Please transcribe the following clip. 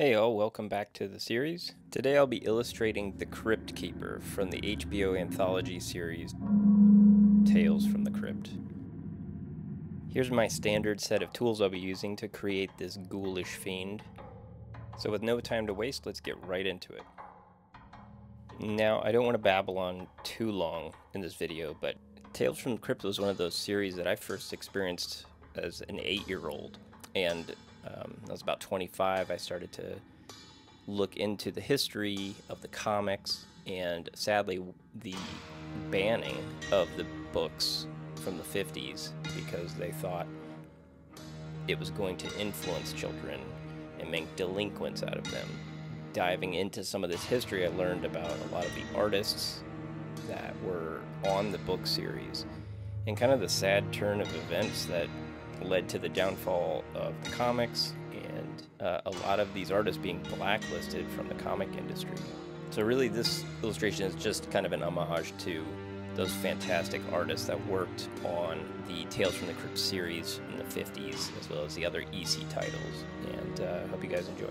Hey all, welcome back to the series. Today I'll be illustrating The Crypt Keeper from the HBO anthology series Tales from the Crypt. Here's my standard set of tools I'll be using to create this ghoulish fiend. So with no time to waste, let's get right into it. Now, I don't want to babble on too long in this video, but Tales from the Crypt was one of those series that I first experienced as an eight-year-old. And um, I was about 25. I started to look into the history of the comics, and sadly, the banning of the books from the 50s because they thought it was going to influence children and make delinquents out of them. Diving into some of this history, I learned about a lot of the artists that were on the book series and kind of the sad turn of events that led to the downfall of the comics and uh, a lot of these artists being blacklisted from the comic industry. So, really, this illustration is just kind of an homage to those fantastic artists that worked on the Tales from the Crypt series in the 50s, as well as the other EC titles. And uh, hope you guys enjoy.